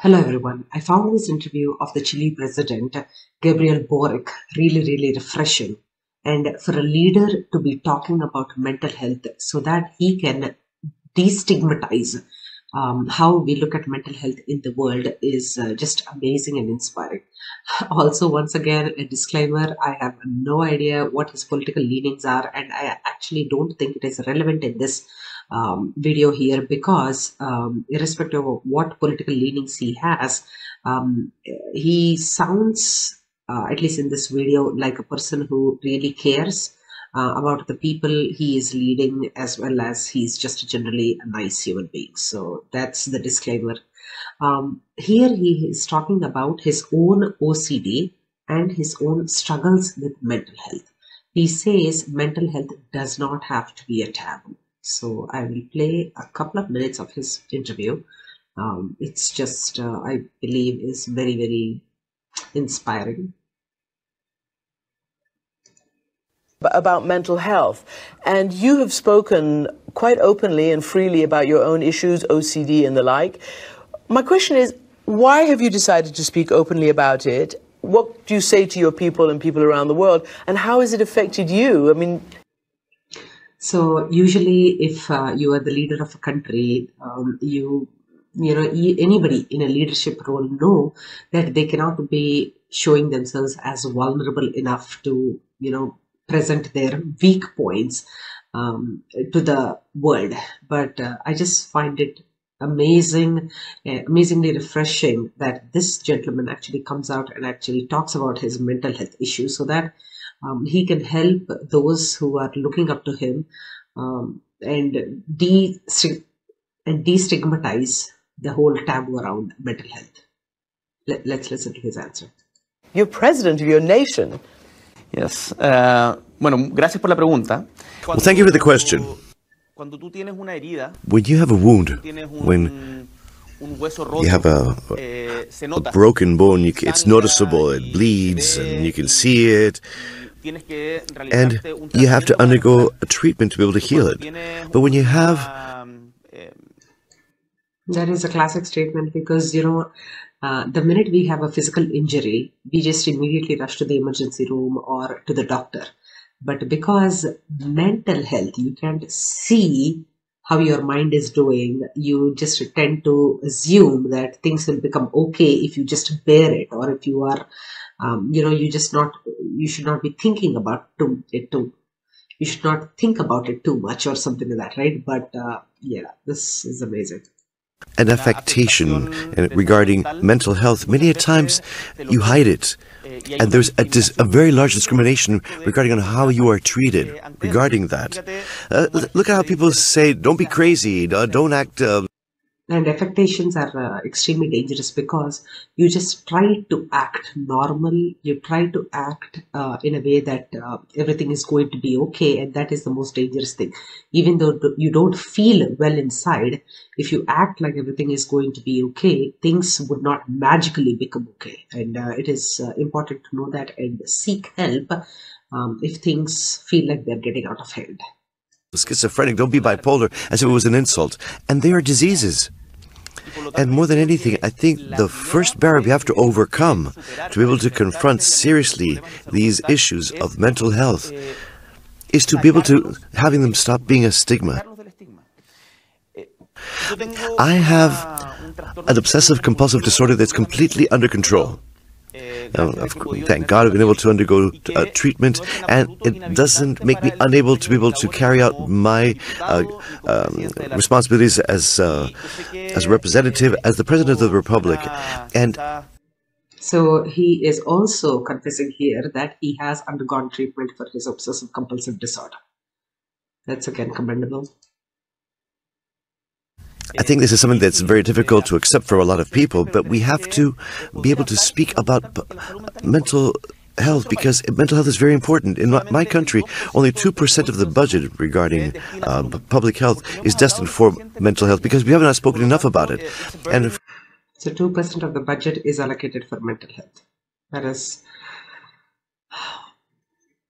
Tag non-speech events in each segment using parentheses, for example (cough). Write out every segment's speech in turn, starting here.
Hello everyone. I found this interview of the Chile president, Gabriel Boric, really, really refreshing. And for a leader to be talking about mental health so that he can destigmatize um, how we look at mental health in the world is uh, just amazing and inspiring. (laughs) Also, once again, a disclaimer I have no idea what his political leanings are, and I actually don't think it is relevant in this um, video here because, um, irrespective of what political leanings he has, um, he sounds, uh, at least in this video, like a person who really cares uh, about the people he is leading as well as he's just generally a nice human being. So that's the disclaimer. Um, here he is talking about his own OCD and his own struggles with mental health. He says mental health does not have to be a taboo. So I will play a couple of minutes of his interview. Um, it's just, uh, I believe, is very, very inspiring. about mental health. And you have spoken quite openly and freely about your own issues, OCD and the like. My question is, why have you decided to speak openly about it? What do you say to your people and people around the world? And how has it affected you? I mean, so usually, if uh, you are the leader of a country, um, you you know anybody in a leadership role know that they cannot be showing themselves as vulnerable enough to you know present their weak points um, to the world. But uh, I just find it amazing, uh, amazingly refreshing that this gentleman actually comes out and actually talks about his mental health issues so that um, he can help those who are looking up to him um, and de and destigmatize the whole taboo around mental health. Let, let's listen to his answer. You're president of your nation. Yes. Uh, bueno, gracias por la pregunta. Well, thank you for the question. When you have a wound, when you have a, a broken bone, you, it's noticeable, it bleeds, and you can see it. And you have to undergo a treatment to be able to heal it. But when you have. That is a classic statement because, you know, uh, the minute we have a physical injury, we just immediately rush to the emergency room or to the doctor. But because mental health, you can't see how your mind is doing, you just tend to assume that things will become okay if you just bear it, or if you are, um, you know, you just not, you should not be thinking about too, it too. You should not think about it too much or something like that, right? But uh, yeah, this is amazing an affectation regarding mental health. Many a times you hide it. And there's a, a, very large discrimination regarding on how you are treated regarding that. Uh, look at how people say, don't be crazy, uh, don't act... Uh, and affectations are uh, extremely dangerous because you just try to act normal you try to act uh, in a way that uh, everything is going to be okay and that is the most dangerous thing. Even though you don't feel well inside if you act like everything is going to be okay things would not magically become okay. And uh, it is uh, important to know that and seek help um, if things feel like they're getting out of hand schizophrenic, don't be bipolar, as if it was an insult. And they are diseases. And more than anything, I think the first barrier we have to overcome to be able to confront seriously these issues of mental health is to be able to having them stop being a stigma. I have an obsessive compulsive disorder that's completely under control. Uh, thank God I've been able to undergo uh, treatment, and it doesn't make me unable to be able to carry out my uh, um, responsibilities as uh, as a representative, as the President of the Republic. And so he is also confessing here that he has undergone treatment for his obsessive compulsive disorder. That's again commendable. I think this is something that's very difficult to accept for a lot of people, but we have to be able to speak about mental health because mental health is very important. In my country, only 2% of the budget regarding uh, public health is destined for mental health because we have not spoken enough about it. And if so 2% of the budget is allocated for mental health. That is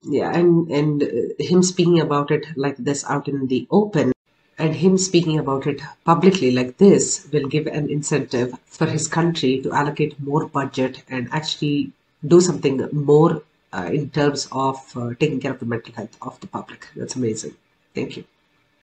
yeah and and uh, him speaking about it like this out in the open and him speaking about it publicly like this will give an incentive for his country to allocate more budget and actually do something more uh, in terms of uh, taking care of the mental health of the public. That's amazing. Thank you.